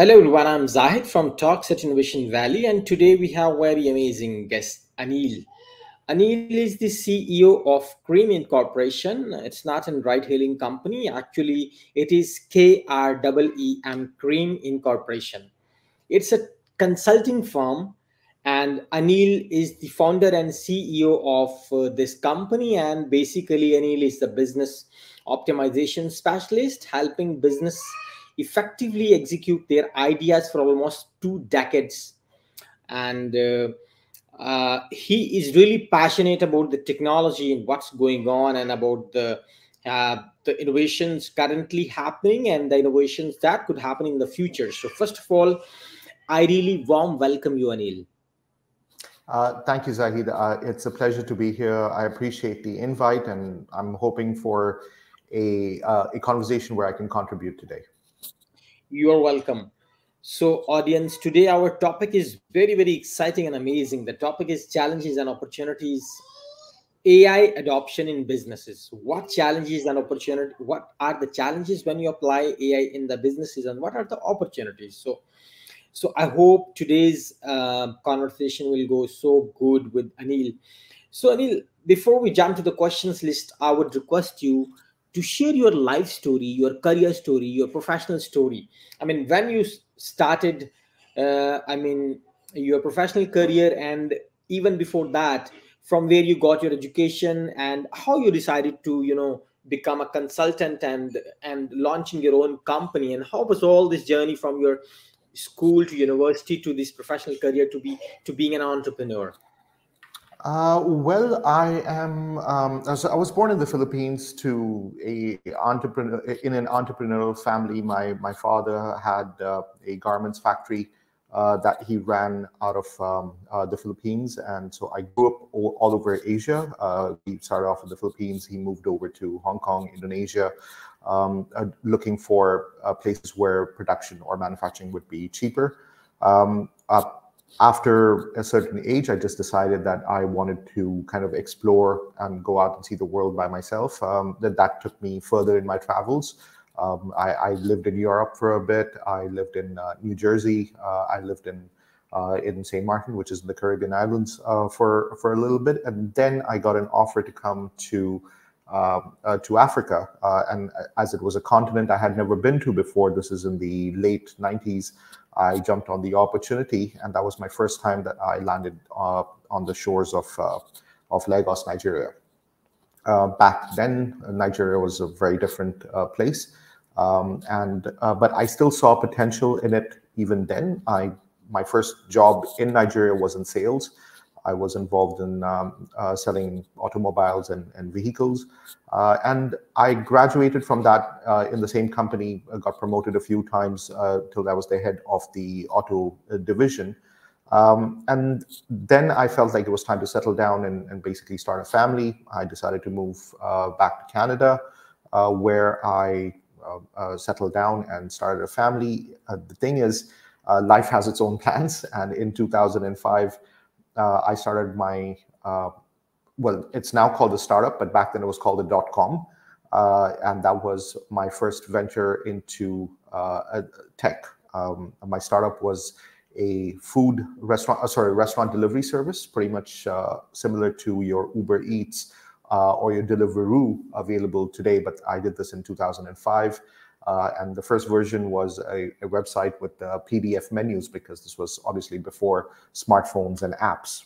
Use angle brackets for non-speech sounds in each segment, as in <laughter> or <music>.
Hello everyone, I'm Zahid from Talks at Innovation Valley, and today we have very amazing guest Anil. Anil is the CEO of Kreem Incorporation. It's not a ride-hailing company. Actually, it is K-R-E-E-M Kreem Incorporation. It's a consulting firm, and Anil is the founder and CEO of uh, this company. And basically, Anil is the business optimization specialist, helping business effectively execute their ideas for almost two decades. And uh, uh, he is really passionate about the technology and what's going on and about the uh, the innovations currently happening and the innovations that could happen in the future. So first of all, I really warm welcome you, Anil. Uh, thank you, Zahid. Uh, it's a pleasure to be here. I appreciate the invite, and I'm hoping for a, uh, a conversation where I can contribute today. You're welcome. So, audience, today our topic is very, very exciting and amazing. The topic is challenges and opportunities. AI adoption in businesses. What challenges and opportunity? What are the challenges when you apply AI in the businesses, and what are the opportunities? So, so I hope today's uh, conversation will go so good with Anil. So, Anil, before we jump to the questions list, I would request you to share your life story, your career story, your professional story. I mean, when you started, uh, I mean, your professional career, and even before that, from where you got your education and how you decided to, you know, become a consultant and and launching your own company, and how was all this journey from your school to university to this professional career to be to being an entrepreneur? Uh, well, I am. Um, I was born in the Philippines to a entrepreneur in an entrepreneurial family. My my father had uh, a garments factory uh, that he ran out of um, uh, the Philippines, and so I grew up all, all over Asia. Uh, he started off in the Philippines. He moved over to Hong Kong, Indonesia, um, uh, looking for places where production or manufacturing would be cheaper. Um, after a certain age, I just decided that I wanted to kind of explore and go out and see the world by myself. Um, that that took me further in my travels. Um, I, I, lived in Europe for a bit. I lived in uh, New Jersey. Uh, I lived in uh, in Saint Martin, which is in the Caribbean islands, uh, for for a little bit, and then I got an offer to come to. Um, uh, to Africa, uh, and as it was a continent I had never been to before, this is in the late 90s. I jumped on the opportunity, and that was my first time that I landed uh, on the shores of uh, of Lagos, Nigeria. Uh, back then, Nigeria was a very different uh, place, um, and uh, but I still saw potential in it even then. I my first job in Nigeria was in sales. I was involved in um, uh, selling automobiles and, and vehicles. Uh, and I graduated from that uh, in the same company, uh, got promoted a few times uh, till I was the head of the auto uh, division. Um, and then I felt like it was time to settle down and, and basically start a family. I decided to move back to Canada, where I settled down and started a family. the thing is, life has its own <laughs> plans. And in 2005, uh, I started my, uh, well, it's now called a startup, but back then it was called a dot com. Uh, and that was my first venture into tech. Um, my startup was a food restaurant, sorry, restaurant delivery service, pretty much similar to your Uber Eats uh, or your Deliveroo available today, but I did this in 2005. Uh, and the first version was a, a website with uh, PDF menus because this was obviously before smartphones and apps.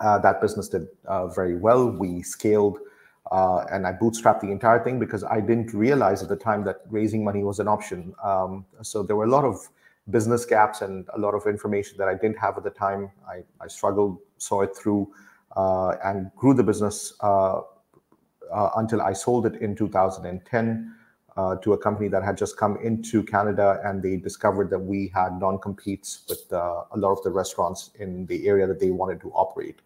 Uh, that business did uh, very well. We scaled uh, and I bootstrapped the entire thing because I didn't realize at the time that raising money was an option. Um, so there were a lot of business gaps and a lot of information that I didn't have at the time. I, I struggled, saw it through, uh, and grew the business until I sold it in 2010 uh, to a company that had just come into Canada, and they discovered that we had non-competes with uh, a lot of the restaurants in the area that they wanted to operate.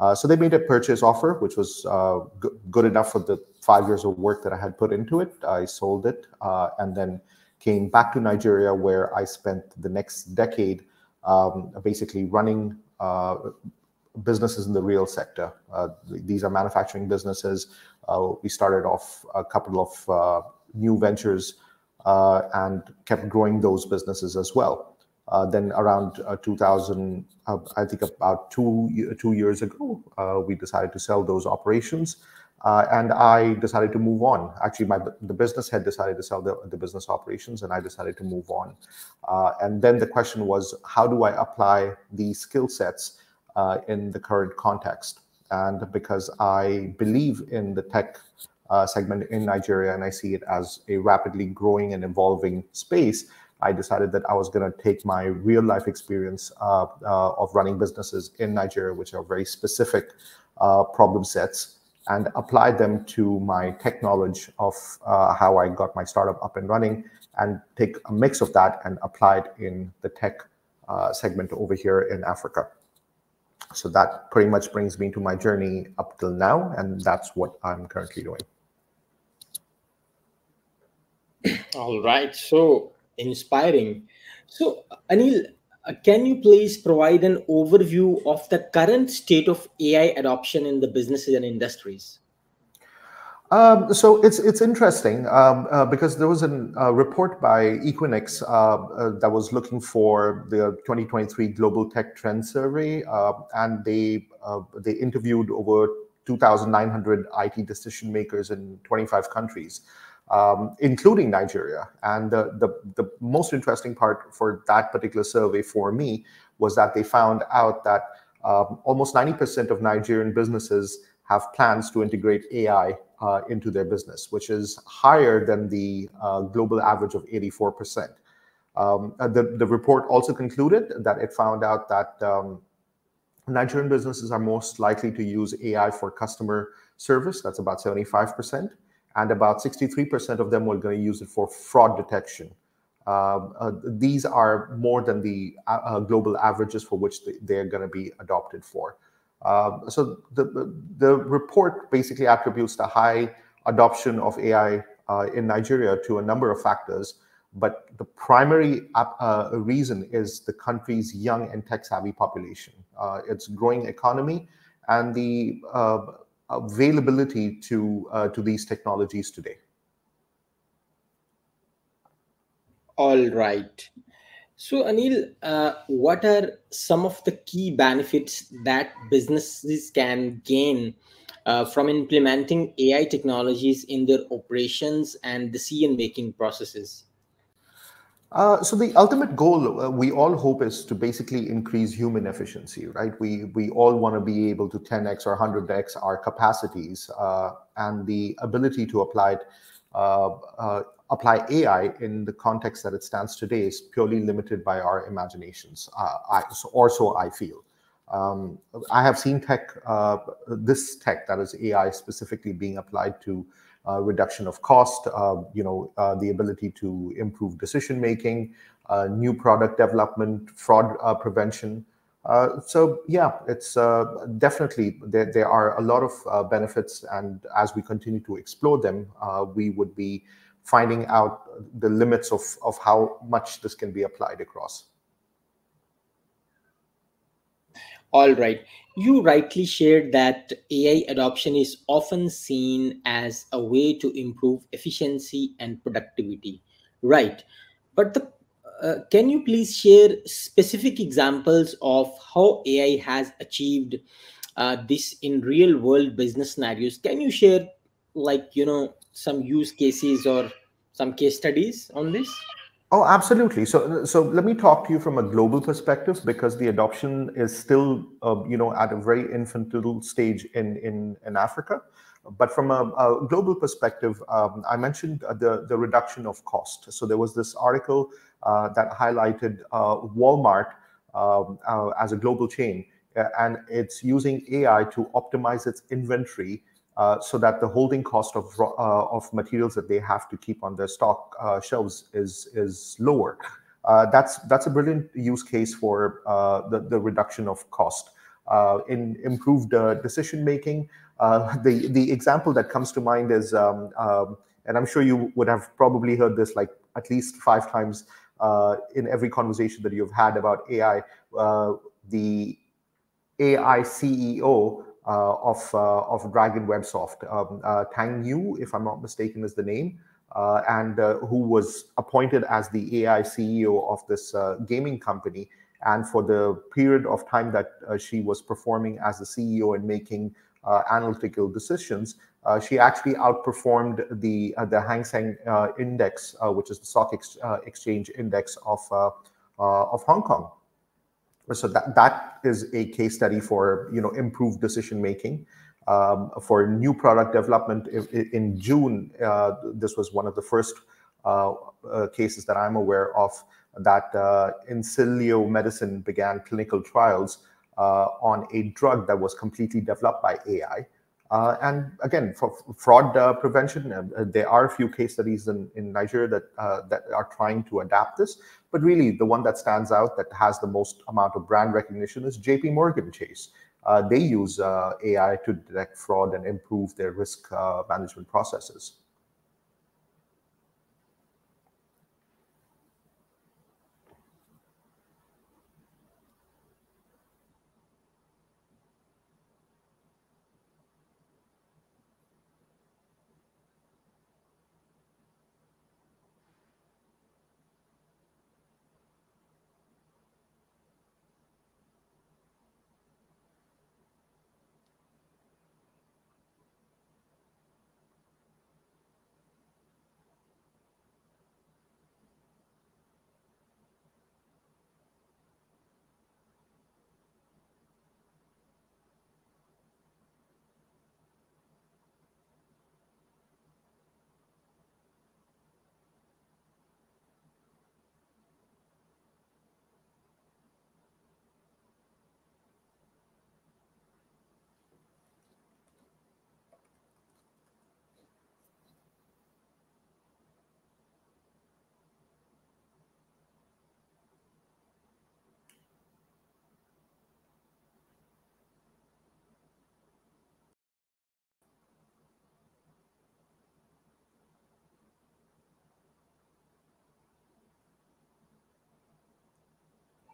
Uh, so they made a purchase offer, which was uh, good enough for the five years of work that I had put into it. I sold it, uh, and then came back to Nigeria, where I spent the next decade um, basically running uh, businesses in the real sector. these are manufacturing businesses. we started off a couple of new ventures and kept growing those businesses as well. then around 2000, I think about two two years ago, we decided to sell those operations uh, and I decided to move on. Actually, my the business had decided to sell the, the business operations, and I decided to move on. Uh, and then the question was, how do I apply these skill sets uh, in the current context? And because I believe in the tech uh, segment in Nigeria, and I see it as a rapidly growing and evolving space, I decided that I was going to take my real life experience uh, uh, of running businesses in Nigeria, which are very specific problem sets and apply them to my tech knowledge of uh, how I got my startup up and running and take a mix of that and apply it in the tech uh, segment over here in Africa. So that pretty much brings me to my journey up till now, and that's what I'm currently doing. All right. So inspiring. So Anil, uh, can you please provide an overview of the current state of AI adoption in the businesses and industries? Um, so it's it's interesting um, uh, because there was a uh, report by Equinix uh, uh that was looking for the 2023 Global Tech Trend Survey, uh, and they they interviewed over 2,900 IT decision makers in 25 countries um, including Nigeria. And the, the, the most interesting part for that particular survey for me was that they found out that um, almost 90% of Nigerian businesses have plans to integrate AI uh, into their business, which is higher than the uh, global average of 84%. Um, uh, the, the report also concluded that it found out that um, Nigerian businesses are most likely to use AI for customer service, that's about 75% and about 63% of them were going to use it for fraud detection. Uh, uh, these are more than the uh, uh global averages for which they, are going to be adopted for. Um, so the, the report basically attributes the high adoption of AI uh, in Nigeria to a number of factors, but the primary uh, reason is the country's young and tech-savvy population, its growing economy, and the availability to uh, to these technologies today. All right. So anil uh, what are some of the key benefits that businesses can gain uh, from implementing ai technologies in their operations and decision making processes uh, so the ultimate goal uh, we all hope is to basically increase human efficiency, right? We we all want to be able to 10x or 100x our capacities uh, and the ability to apply it, uh, uh, apply AI in the context that it stands today is purely limited by our imaginations. I, so, or so I feel. Um, I have seen tech, this tech that is AI specifically being applied to uh, reduction of cost, uh, you know, uh, the ability to improve decision making, new product development, fraud prevention. so yeah, it's definitely there. There are a lot of benefits, and as we continue to explore them, we would be finding out the limits of, of how much this can be applied across. All right. You rightly shared that AI adoption is often seen as a way to improve efficiency and productivity. Right. But the, uh, can you please share specific examples of how AI has achieved uh, this in real world business scenarios? Can you share, like, you know, some use cases or some case studies on this? Oh, absolutely. So, so let me talk to you from a global perspective because the adoption is still, uh, you know, at a very infantile stage in in in Africa. But from a, a global perspective, um, I mentioned uh, the the reduction of cost. So there was this article uh, that highlighted uh, Walmart um, uh, as a global chain, uh, and it's using AI to optimize its inventory uh, so that the holding cost of uh, of materials that they have to keep on their stock uh, shelves is is lower. Uh, that's that's a brilliant use case for uh, the the reduction of cost in improved decision making. the the example that comes to mind is, um, um, and I'm sure you would have probably heard this like at least five times in every conversation that you've had about AI. the AI CEO of uh, of Dragon Websoft. Um, uh, Tang Yu, if I'm not mistaken, is the name. uh, and uh, who was appointed as the AI CEO of this uh, gaming company. And for the period of time that she was performing as the CEO and making analytical decisions, she actually outperformed the the Hang Seng Index, which is the stock ex exchange index of of Hong Kong. So that that is a case study for you know improved decision making um, for new product development. In June, uh, this was one of the first uh, uh, cases that I'm aware of that uh, Insilico Medicine began clinical trials uh, on a drug that was completely developed by AI. Uh, and again, for fraud uh, prevention, uh, there are a few case studies in, in Nigeria that that are trying to adapt this. But really, the one that stands out that has the most amount of brand recognition is J.P. Morgan Chase uh, they use uh, AI to detect fraud and improve their risk uh, management processes.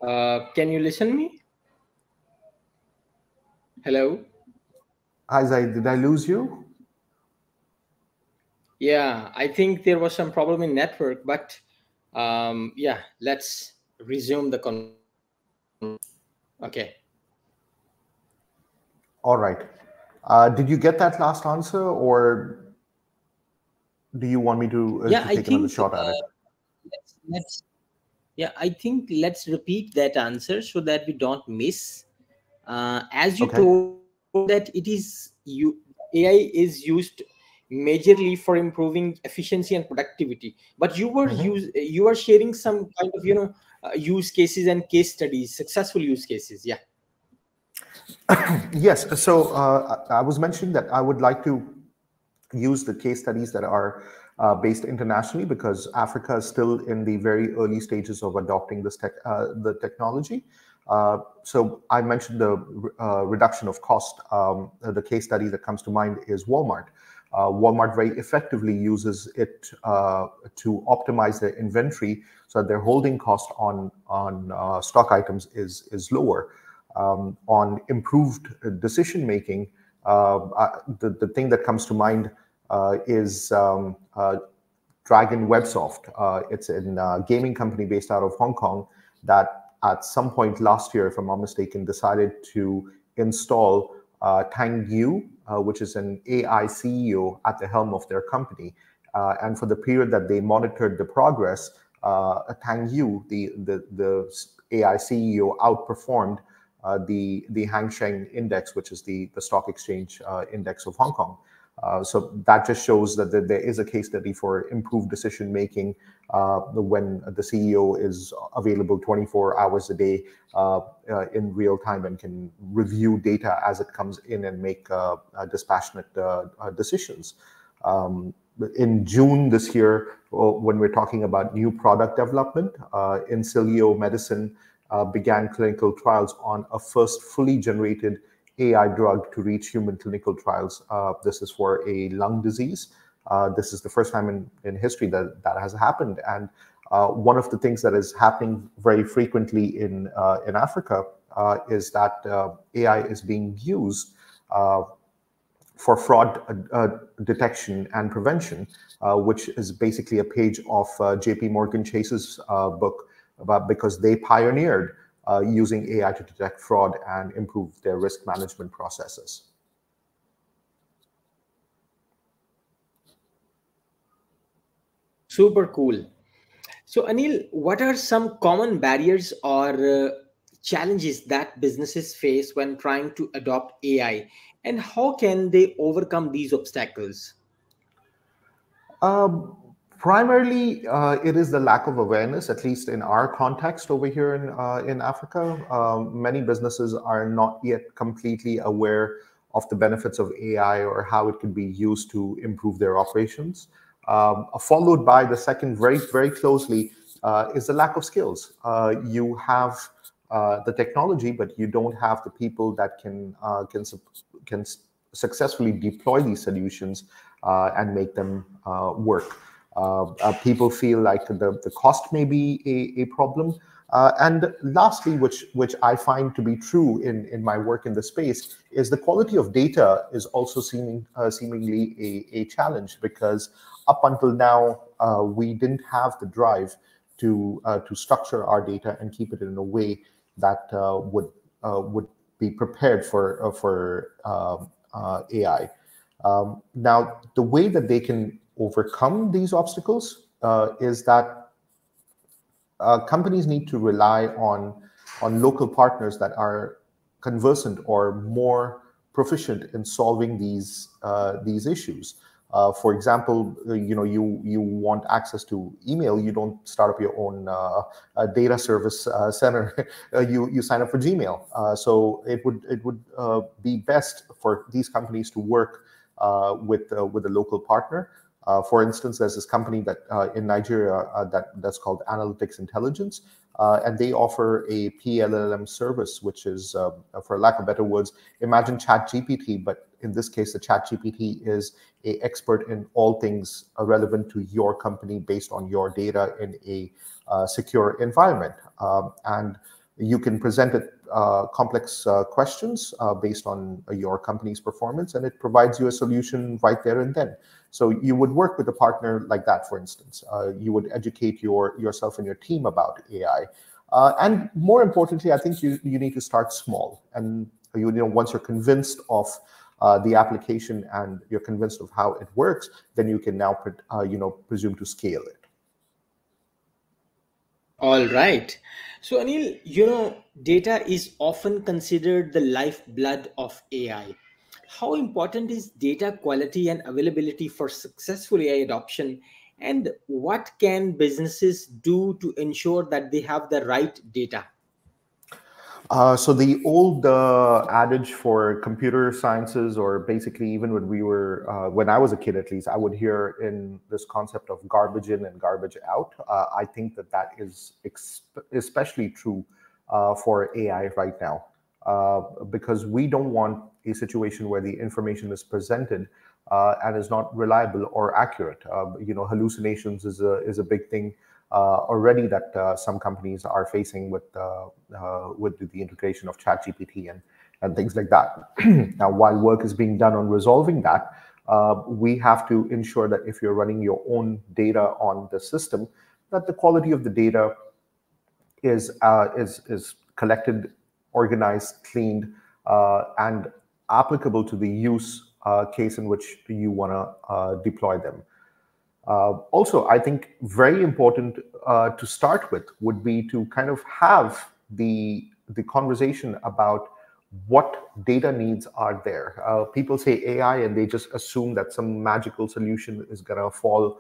Uh, can you listen me? Hello? Hi, Zaid. Did I lose you? Yeah, I think there was some problem in network, but um, yeah, let's resume the con. Okay. All right. Uh, did you get that last answer, or do you want me to, uh, yeah, to take I think, another shot at it? Uh, let's, let's yeah, I think let's repeat that answer so that we don't miss. Uh, as you okay. told that it is you AI is used majorly for improving efficiency and productivity. But you were mm-hmm. use you are sharing some kind of you know uh, use cases and case studies, successful use cases. Yeah. <coughs> yes. So uh, I was mentioning that I would like to use the case studies that are uh, based internationally because Africa is still in the very early stages of adopting this tech, uh, the technology. Uh, so I mentioned the uh, reduction of cost. Um, the case study that comes to mind is Walmart. Uh, Walmart very effectively uses it uh, to optimize their inventory so that their holding cost on on stock items is is lower. Um, on improved decision making, the the thing that comes to mind is um, uh, Dragon Websoft. Uh, it's a gaming company based out of Hong Kong that at some point last year, if I'm not mistaken, decided to install Tang Yu, which is an AI CEO at the helm of their company. and for the period that they monitored the progress, uh, Tang Yu, the, the, the AI CEO, outperformed uh, the, the Hang Seng index, which is the, the stock exchange uh, index of Hong Kong. Uh, so that just shows that there is a case study for improved decision making uh, when the CEO is available 24 hours a day uh, uh, in real time and can review data as it comes in and make uh, dispassionate decisions. Um, in June this year, when we're talking about new product development, Insilico Medicine began clinical trials on a first fully generated AI drug to reach human clinical trials. Uh, this is for a lung disease. Uh, this is the first time in, in history that that has happened. And uh, one of the things that is happening very frequently in, uh, in Africa uh, is that uh, AI is being used for fraud uh, detection and prevention, uh, which is basically a page of uh, JP Morgan Chase's book about because they pioneered using AI to detect fraud and improve their risk management processes. Super cool. So, Anil, what are some common barriers or uh, challenges that businesses face when trying to adopt AI, and how can they overcome these obstacles? Um, primarily, uh, it is the lack of awareness, at least in our context over here in uh, in Africa. Um, many businesses are not yet completely aware of the benefits of AI or how it can be used to improve their operations. Um, followed by the second, very, very closely, uh, is the lack of skills. Uh, you have uh, the technology, but you don't have the people that can uh, can can successfully deploy these solutions uh, and make them uh, work. People feel like the, the cost may be a, a problem. Uh, and lastly, which which I find to be true in, in my work in the space, is the quality of data is also seeming uh, seemingly a, a challenge because up until now uh, we didn't have the drive to uh, to structure our data and keep it in a way that uh, would uh, would be prepared for for um, AI. Um, now, the way that they can overcome these obstacles is that uh, companies need to rely on on local partners that are conversant or more proficient in solving these uh, these issues. Uh, for example, uh, you know you you want access to email, you don't start up your own uh, data service uh, center. <laughs> you you sign up for Gmail. so it would it would be best for these companies to work with with a local partner uh, for instance, there's this company that uh, in Nigeria uh, that that's called Analytics Intelligence, uh, and they offer a PLLM service, which is, uh, for lack of better words, imagine ChatGPT, but in this case, the ChatGPT is a expert in all things relevant to your company based on your data in a uh, secure environment, um, and you can present it uh, complex uh, questions uh, based on your company's performance, and it provides you a solution right there and then. So you would work with a partner like that, for instance. Uh, you would educate your yourself and your team about AI. Uh, and more importantly, I think you, you need to start small. And you, you know, once you're convinced of uh, the application and you're convinced of how it works, then you can now, uh, you know, presume to scale it. All right. So Anil, you know, data is often considered the lifeblood of AI how important is data quality and availability for successful AI adoption? And what can businesses do to ensure that they have the right data? Uh, so the old uh, adage for computer sciences, or basically even when we were, uh, when I was a kid at least, I would hear in this concept of garbage in and garbage out. Uh, I think that that is especially true uh, for AI right now. Because we don't want a situation where the information is presented and is not reliable or accurate. You know, hallucinations is a is a big thing already that uh, some companies are facing with with the integration of ChatGPT and and things like that. <clears throat> now, while work is being done on resolving that, we have to ensure that if you're running your own data on the system, that the quality of the data is is is collected organized, cleaned, uh, and applicable to the use uh, case in which you want to uh, deploy them. Uh, also, I think very important uh, to start with would be to kind of have the the conversation about what data needs are there. Uh, people say AI and they just assume that some magical solution is going to fall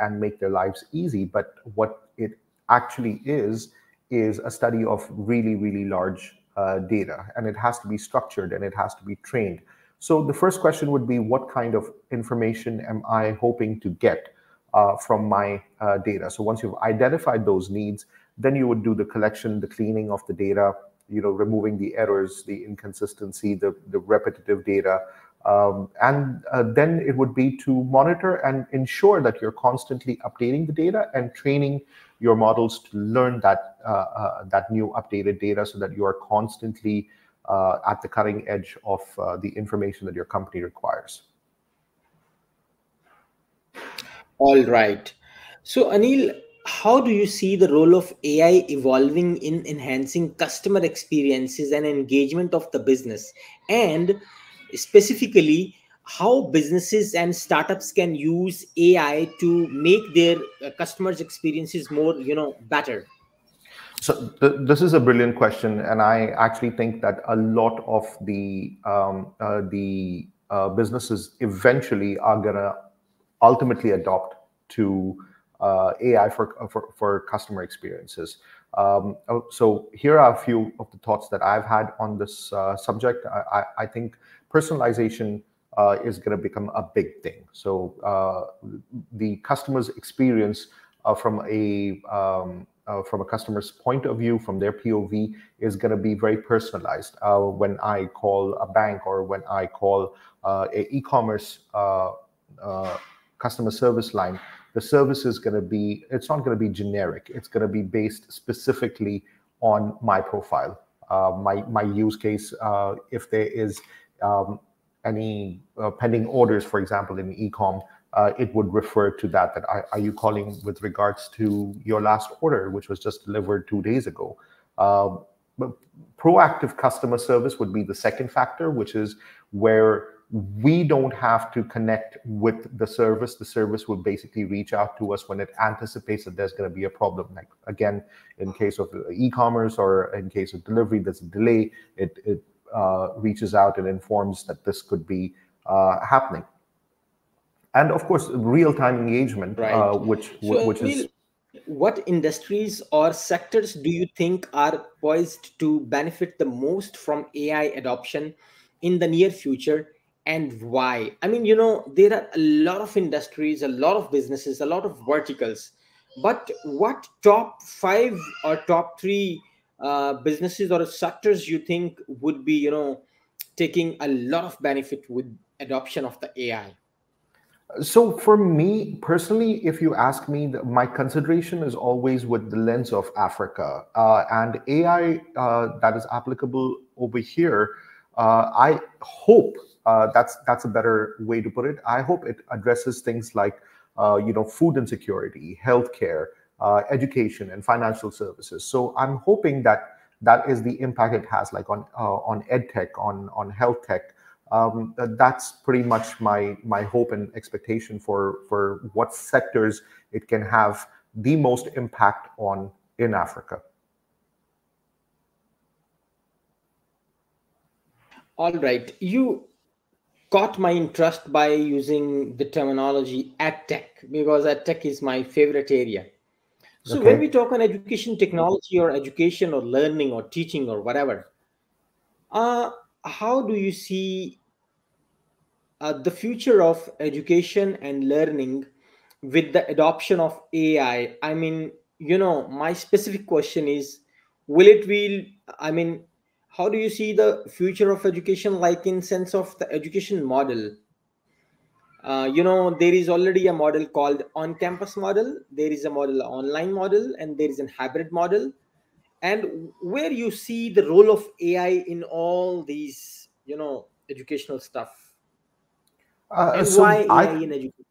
and make their lives easy. But what it actually is is a study of really, really large uh, data and it has to be structured and it has to be trained. So the first question would be what kind of information am I hoping to get uh, from my uh, data? So once you've identified those needs, then you would do the collection, the cleaning of the data, you know, removing the errors, the inconsistency, the, the repetitive data. Um, and uh, then it would be to monitor and ensure that you're constantly updating the data and training your models to learn that uh, uh, that new updated data so that you are constantly uh, at the cutting edge of uh, the information that your company requires. All right. So, Anil, how do you see the role of AI evolving in enhancing customer experiences and engagement of the business? And specifically, how businesses and startups can use AI to make their uh, customers' experiences more, you know, better? So th this is a brilliant question, and I actually think that a lot of the um, uh, the uh, businesses eventually are gonna ultimately adopt to uh, AI for, for, for customer experiences. Um, oh, so here are a few of the thoughts that I've had on this uh, subject. I, I, think personalization uh, is going to become a big thing. So uh, the customer's experience from a um, uh, from a customer's point of view, from their POV, is going to be very personalized. when I call a bank or when I call a e-commerce customer service line, the service is going to be it's not going to be generic it's going to be based specifically on my profile uh, my my use case uh, if there is um, any uh, pending orders for example in ecom uh, it would refer to that that are, are, you calling with regards to your last order which was just delivered two days ago um, proactive customer service would be the second factor which is where we don't have to connect with the service. The service will basically reach out to us when it anticipates that there's going to be a problem. Like again, in case of e-commerce or in case of delivery, there's a delay. It it uh, reaches out and informs that this could be uh, happening. And of course, real-time engagement, right. uh, which so which is. What industries or sectors do you think are poised to benefit the most from AI adoption in the near future? and why i mean you know there are a lot of industries a lot of businesses a lot of verticals but what top five or top three uh, businesses or sectors you think would be you know taking a lot of benefit with adoption of the ai so for me personally if you ask me my consideration is always with the lens of africa uh, and ai uh, that is applicable over here uh, i hope uh, that's that's a better way to put it. I hope it addresses things like uh, you know food insecurity, healthcare, uh, education, and financial services. So I'm hoping that that is the impact it has, like on on edtech, on on health tech. Um, that's pretty much my my hope and expectation for for what sectors it can have the most impact on in Africa. All right, you caught my interest by using the terminology edtech because edtech is my favorite area. So okay. when we talk on education technology or education or learning or teaching or whatever, uh, how do you see uh, the future of education and learning with the adoption of AI? I mean, you know, my specific question is, will it will, I mean, how do you see the future of education like in sense of the education model uh, you know there is already a model called on campus model there is a model online model and there is a hybrid model and where you see the role of ai in all these you know educational stuff? Uh, and so why ai I, in education?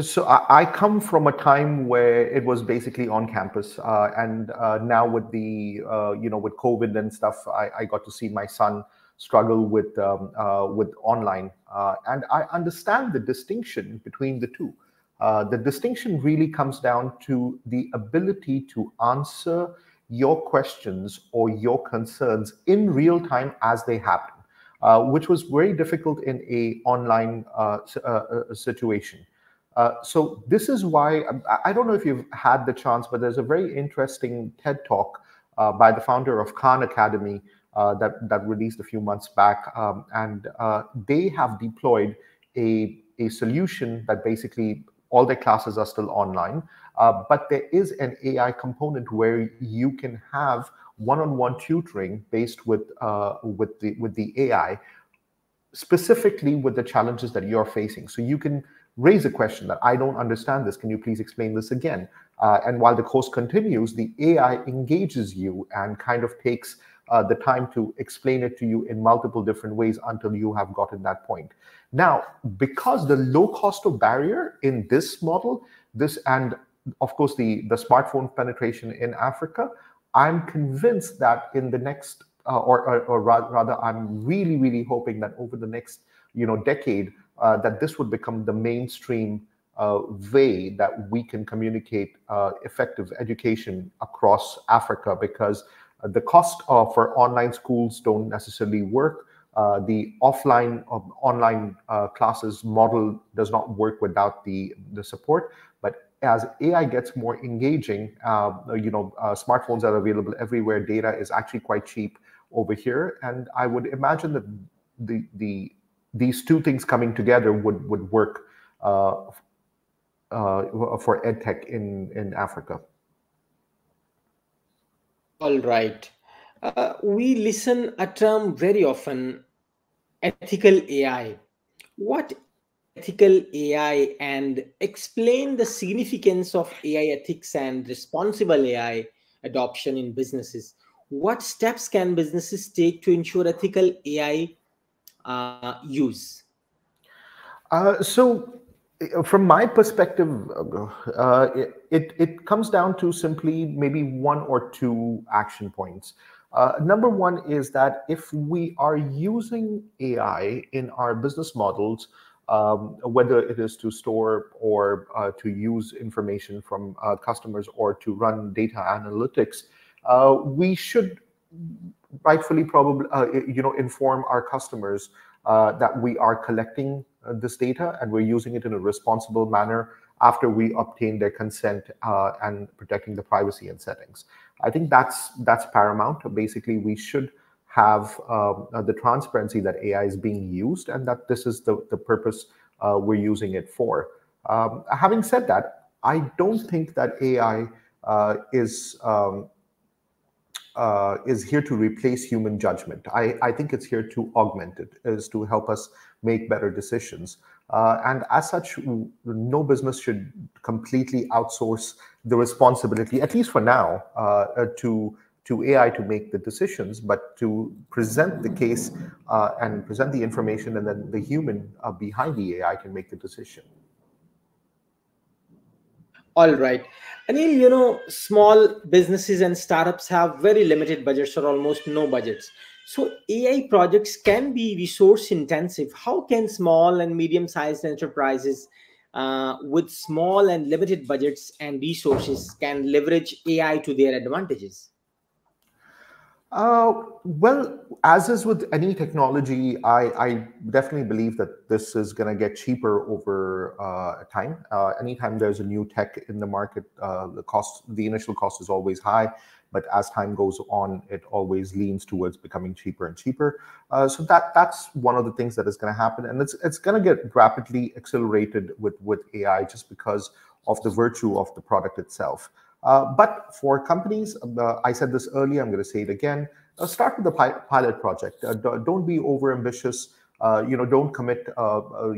So I, I, come from a time where it was basically on campus, uh, and uh, now with the uh, you know with COVID and stuff, I, I, got to see my son struggle with um, uh, with online, uh, and I understand the distinction between the two. Uh, the distinction really comes down to the ability to answer your questions or your concerns in real time as they happen, which was very difficult in a online situation. Uh, so this is why um, I don't know if you've had the chance, but there's a very interesting TED talk uh, by the founder of Khan Academy uh, that that released a few months back, um, and uh, they have deployed a a solution that basically all their classes are still online, uh, but there is an AI component where you can have one-on-one tutoring based with with the with the AI specifically with the challenges that you're facing. So you can raise a question that I don't understand this. Can you please explain this again? Uh, and while the course continues, the AI engages you and kind of takes uh, the time to explain it to you in multiple different ways until you have gotten that point. Now, because the low cost of barrier in this model, this and of course the, the smartphone penetration in Africa, I'm convinced that in the next, uh, or, or, or, rather, I'm really, really hoping that over the next, you know, decade, uh, that this would become the mainstream uh, way that we can communicate uh, effective education across Africa because the cost for online schools don't necessarily work. Uh, the offline online uh, classes model does not work without the, the support. But as AI gets more engaging, uh, you know, smartphones are available everywhere. Data is actually quite cheap over here, and I would imagine that the the these two things coming together would would work uh, uh, for edtech in in Africa. All right. Uh, we listen a term very often ethical AI. What ethical AI and explain the significance of AI ethics and responsible AI adoption in businesses. What steps can businesses take to ensure ethical AI uh, use? Uh, so, from my perspective, uh, it, it comes down to simply maybe one or two action points. Uh, number one is that if we are using AI in our business models, um, whether it is to store or uh, to use information from uh, customers or to run data analytics, uh, we should rightfully probably uh, you know inform our customers that we are collecting this data and we're using it in a responsible manner after we obtain their consent and protecting the privacy and settings. I think that's that's paramount. Basically, we should have um, uh, the transparency that AI is being used and that this is the, the purpose uh, we're using it for. Um, having said that, I don't think that AI uh, is um, uh, is here to replace human judgment. I, I think it's here to augment it, is to help us make better decisions. Uh, and as such, no business should completely outsource the responsibility, at least for now, uh, uh to to AI to make the decisions, but to present the case uh, and present the information, and then the human uh, behind the AI can make the decision. All right. Anil, you know, small businesses and startups have very limited budgets or almost no budgets. So AI projects can be resource intensive. How can small and medium sized enterprises uh, with small and limited budgets and resources can leverage AI to their advantages? Uh, well, as is with any technology, I, I definitely believe that this is going to get cheaper over uh, time. Uh, anytime there's a new tech in the market, uh, the cost, the initial cost is always high, but as time goes on, it always leans towards becoming cheaper and cheaper. Uh, so that that's one of the things that is going to happen, and it's it's going to get rapidly accelerated with with AI just because of the virtue of the product itself. Uh, but for companies, uh, I said this earlier, I'm going to say it again, uh, start with the pilot project. don't be over ambitious. you know, don't commit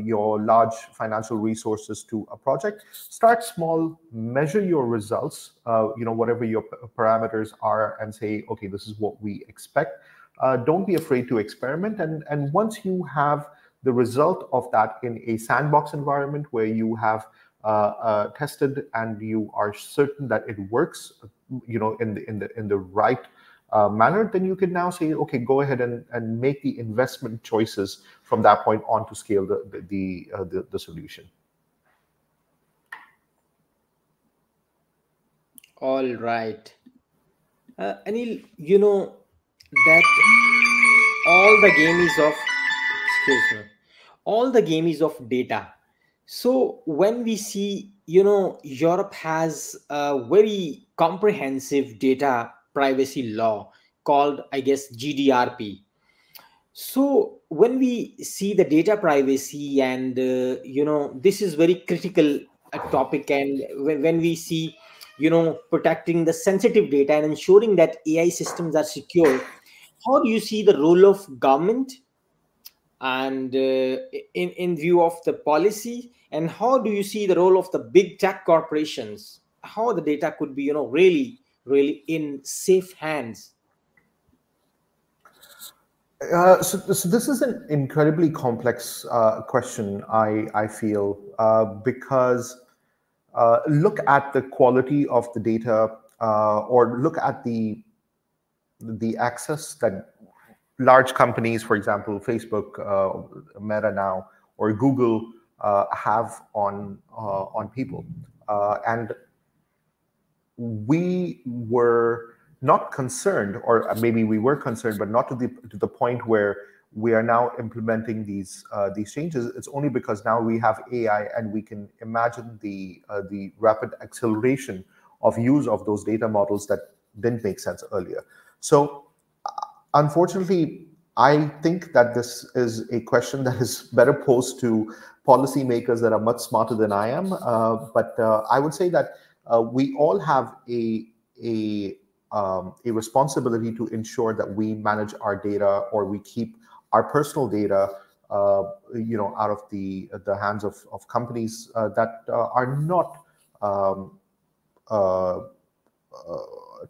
your large financial resources to a project. Start small, measure your results, you know, whatever your parameters are, and say, okay, this is what we expect. don't be afraid to experiment. And, and once you have the result of that in a sandbox environment where you have uh, uh, tested and you are certain that it works, you know, in the in the in the right uh, manner, then you can now say, okay, go ahead and, and make the investment choices from that point on to scale the the the, uh, the, the, solution. All right, uh, Anil, you know that all the game is of excuse me, all the game is of data so when we see, you know, Europe has a very comprehensive data privacy law called, I guess, GDPR. So when we see the data privacy and, uh, you know, this is very critical a topic. And when we see, you know, protecting the sensitive data and ensuring that AI systems are secure, how do you see the role of government and uh, in in view of the policy and how do you see the role of the big tech corporations how the data could be you know really really in safe hands Uh, so, so this is an incredibly complex uh, question. I I feel uh, because uh, look at the quality of the data, uh, or look at the the access that large companies, for example, Facebook, uh, Meta now, or Google have on on people, and we were not concerned, or maybe we were concerned, but not to the to the point where we are now implementing these uh, these changes. It's only because now we have AI and we can imagine the uh, the rapid acceleration of use of those data models that didn't make sense earlier. So, uh, unfortunately, I think that this is a question that is better posed to policymakers that are much smarter than I am. Uh, but uh, I would say that uh, we all have a a um, a responsibility to ensure that we manage our data or we keep our personal data uh, you know out of the the hands of, of companies uh, that uh, are not um,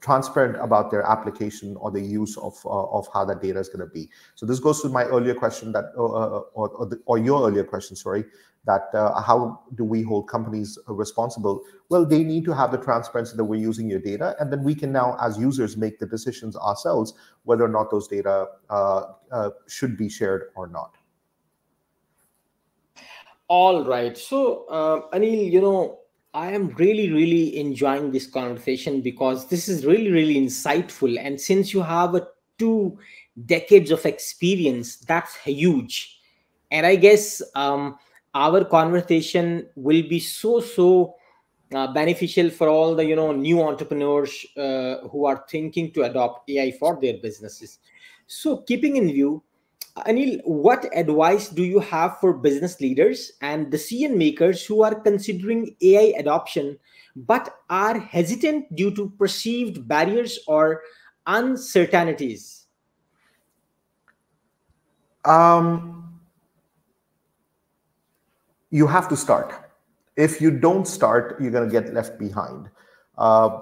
transparent about their application or the use of uh, of how that data is going to be so this goes to my earlier question that or, or, the, or your earlier question sorry that uh, how do we hold companies responsible? Well, they need to have the transparency that we're using your data, and then we can now, as users, make the decisions ourselves whether or not those data uh, uh, should be shared or not. All right. So, uh, Anil, you know, I am really, really enjoying this conversation because this is really, really insightful. And since you have a two decades of experience, that's huge. And I guess um, our conversation will be so so uh, beneficial for all the you know new entrepreneurs uh, who are thinking to adopt ai for their businesses so keeping in view anil what advice do you have for business leaders and decision makers who are considering ai adoption but are hesitant due to perceived barriers or uncertainties um you have to start. If you don't start, you're going to get left behind. Uh,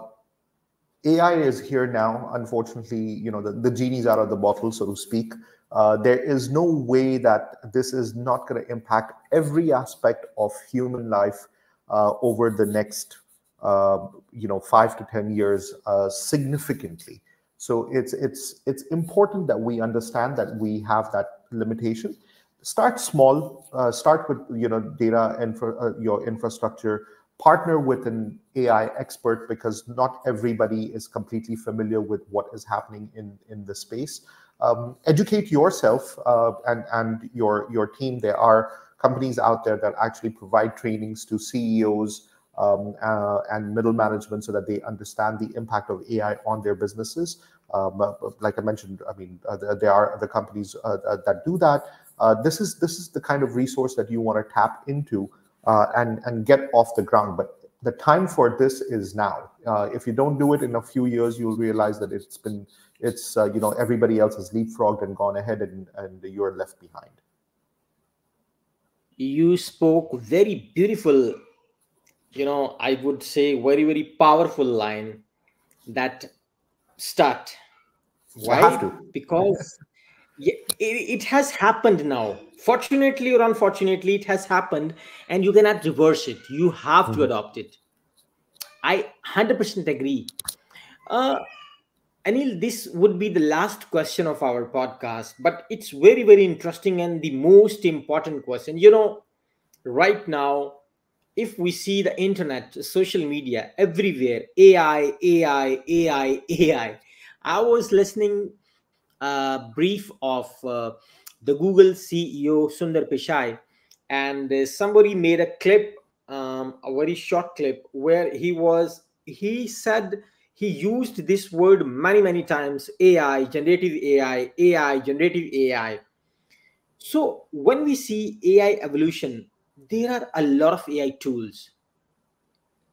AI is here now. Unfortunately, you know the, the genie's out of the bottle, so to speak. Uh, there is no way that this is not going to impact every aspect of human life uh, over the next, uh, you know, five to ten years uh, significantly. So it's it's it's important that we understand that we have that limitation. Start small uh, start with you know data infra, uh, your infrastructure. Partner with an ai expert because not everybody is completely familiar with what is happening in in the space um, educate yourself uh, and and your your team there are companies out there that actually provide trainings to ceos um, uh, and middle management so that they understand the impact of AI on their businesses. Um, like I mentioned, I mean, uh, there are other companies uh, that do that uh, this is this is the kind of resource that you want to tap into uh, and and get off the ground. But the time for this is now. Uh, if you don't do it in a few years, you'll realize that it's been it's uh, you know everybody else has leapfrogged and gone ahead, and and you're left behind. You spoke very beautiful. You know, I would say very very powerful line that start. Why? Because yeah, it, it has happened now. Fortunately or unfortunately it has happened and you cannot reverse it. You have mm-hmm. to adopt it. I 100% agree. Uh, anil this would be the last question of our podcast but it's very very interesting and the most important question. You know right now if we see the internet social media everywhere ai ai ai ai i was listening brief of uh, the Google CEO Sundar Pichai, and uh, somebody made a clip, um, a very short clip, where he was he said he used this word many many times: AI, generative AI, AI, generative AI. So when we see AI evolution, there are a lot of AI tools,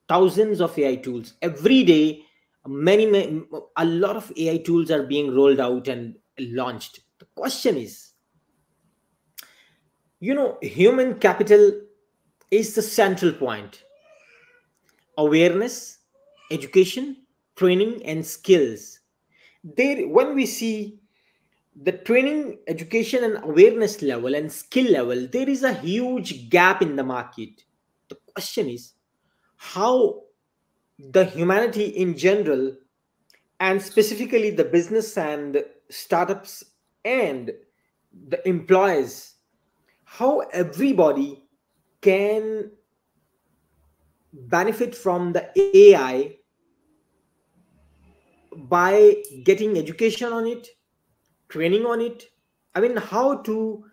thousands of AI tools. Every day many, many a lot of ai tools are being rolled out and launched. The question is you know human capital is the central point. Awareness education training and skills. There when we see the training, education, and awareness level and skill level, there is a huge gap in the market. The question is how the humanity in general, and specifically the business and startups and the employees, how everybody can benefit from the AI by getting education on it training on it. I mean how to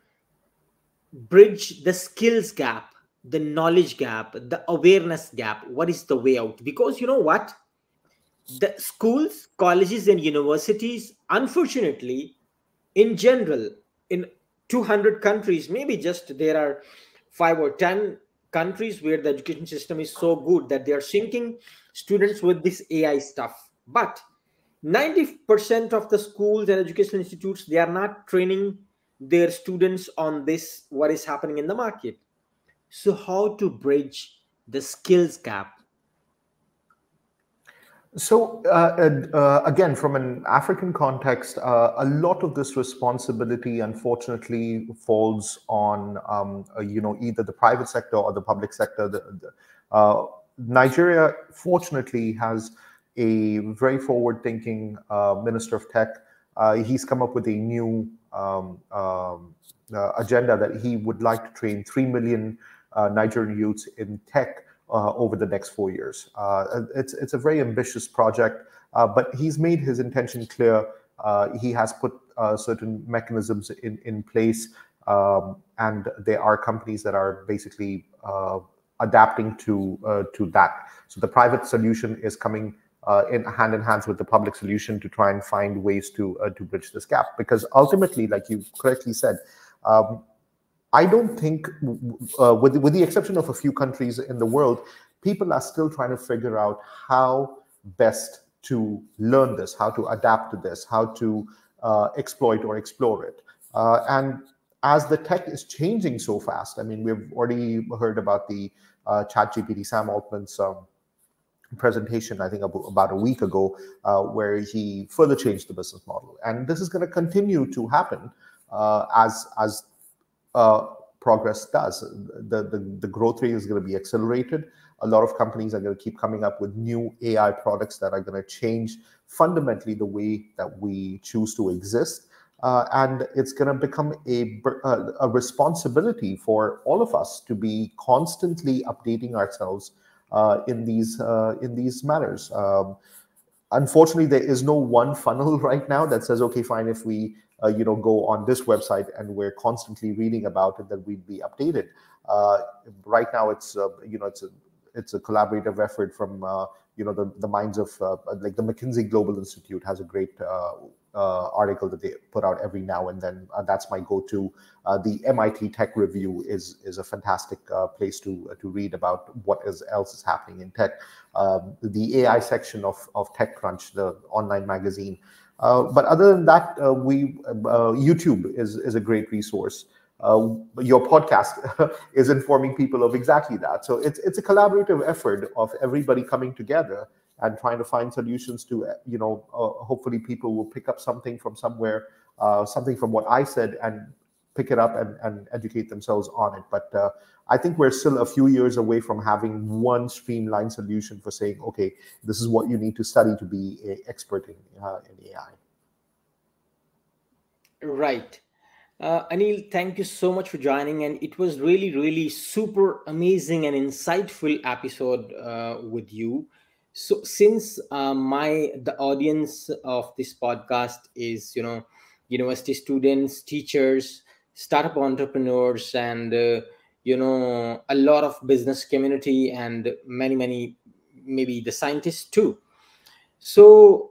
bridge the skills gap the knowledge gap the awareness gap what is the way out? Because you know what? The schools colleges and universities unfortunately in general in 200 countries maybe just there are 5 or 10 countries where the education system is so good that they are sinking students with this ai stuff. But 90% of the schools and educational institutes they are not training their students on this what is happening in the market so how to bridge the skills gap so uh, uh, again from an african context uh, a lot of this responsibility unfortunately falls on um, uh, you know either the private sector or the public sector the, the, uh, nigeria fortunately has a very forward-thinking uh, minister of tech. He's come up with a new um, um, agenda that he would like to train three million Nigerian youths in tech uh, over the next four years. Uh, it's it's a very ambitious project, but he's made his intention clear. he has put certain mechanisms in in place, um, and there are companies that are basically adapting to to that. So the private solution is coming uh, in hand in hands with the public solution to try and find ways to uh, to bridge this gap. Because ultimately, like you correctly said, um, I don't think, uh, with with the exception of a few countries in the world, people are still trying to figure out how best to learn this, how to adapt to this, how to uh, exploit or explore it, uh, and as the tech is changing so fast, I mean, we've already heard about the uh, ChatGPT, Sam Altman's um, presentation, I think about a week ago, uh, where he further changed the business model. And this is going to continue to happen uh, as as uh, progress does. The, the, the growth rate is going to be accelerated. A lot of companies are going to keep coming up with new AI products that are going to change fundamentally the way that we choose to exist. Uh, and it's going to become a, a responsibility for all of us to be constantly updating ourselves uh, in these uh, in these matters. Um, unfortunately, there is no one funnel <laughs> right now that says, okay, fine, if we uh, you know go on this website and we're constantly reading about it, that we'd be updated. right now, it's you know it's a it's a collaborative effort from uh, you know the, the minds of uh, like the McKinsey Global Institute has a great uh, uh, article that they put out every now and then. Uh, that's my go-to. Uh, the MIT Tech Review is is a fantastic uh, place to to read about what is else is happening in tech. Um, the AI section of of TechCrunch, the online magazine. But other than that, we YouTube is is a great resource. Your podcast <laughs> is informing people of exactly that. So it's it's a collaborative effort of everybody coming together and trying to find solutions to you know uh, hopefully people will pick up something from somewhere uh, something from what i said and pick it up and, and educate themselves on it. But uh, i think we're still a few years away from having one streamlined solution for saying okay this is what you need to study to be an expert in, uh, in ai right uh, Anil, thank you so much for joining, and it was really, really super amazing and insightful episode uh, with you. So since uh, my the audience of this podcast is you know university students teachers startup entrepreneurs and uh, you know a lot of business community and many many maybe the scientists too. So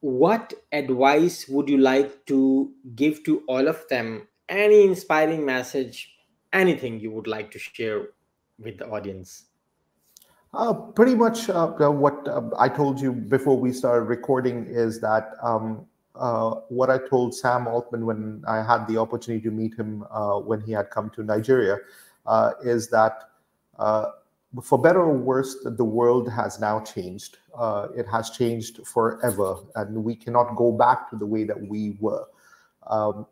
what advice would you like to give to all of them? Any inspiring message? Anything you would like to share with the audience? Uh, pretty much uh, what uh, I told you before we started recording is that um, uh, what I told Sam Altman when I had the opportunity to meet him uh, when he had come to Nigeria uh, is that for better or worse, the world has now changed. it has changed forever, and we cannot go back to the way that we were. Um,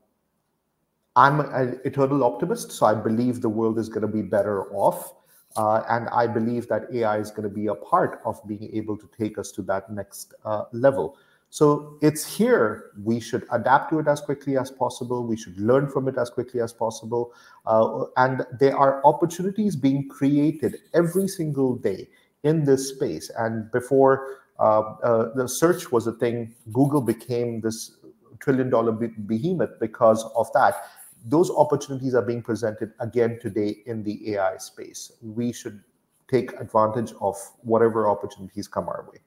I'm an eternal optimist, so I believe the world is going to be better off. Uh, and I believe that AI is going to be a part of being able to take us to that next uh, level. So it's here. We should adapt to it as quickly as possible. We should learn from it as quickly as possible. Uh, and there are opportunities being created every single day in this space. And before uh, uh, the search was a thing, Google became this trillion dollar behemoth because of that. Those opportunities are being presented again today in the AI space. We should take advantage of whatever opportunities come our way.